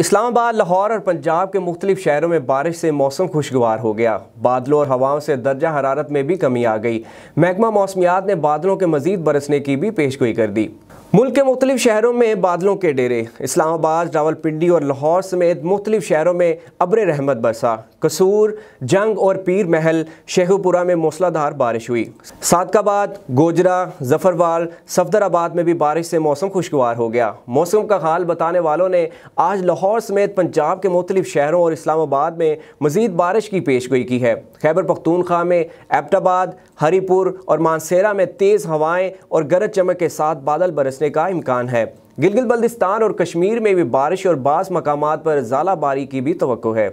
اسلام آباد، لاہور اور پنجاب کے مختلف شہروں میں بارش سے موسم خوشگوار ہو گیا۔ بادلوں اور ہواؤں سے درجہ حرارت میں بھی کمی آ گئی۔ محکمہ موسمیات نے بادلوں کے مزید برسنے کی بھی پیشگوئی کر دی۔ ملک کے مختلف شہروں میں بادلوں کے ڈیرے، اسلام آباد راول پنڈی اور لاہور سمیت مختلف شہروں میں ابر رحمت برسا۔ قصور، جنگ اور پیر محل شیخو پورہ میں موسلادھار بارش ہوئی۔ آباد گوجرا ظفروال، صفدر آباد میں بھی بارش سے موسم خوشگوار ہو گیا۔ موسم کا حال بتانے والوں نے آج لاہور سمیت پنجاب کے مختلف شہروں اور اسلام آباد میں مزید بارش کی پیشگوئی کی ہے۔ خیبر پختونخوا میں ایبٹ آباد، ہری پور اور مانسیرا میں تیز ہوائیں اور گرج چمک کے ساتھ بادل برس برسنے کا امکان ہے۔ گلگل بلدستان اور کشمیر میں بھی بارش اور بعض مقامات پر زالہ باری کی بھی توقع ہے۔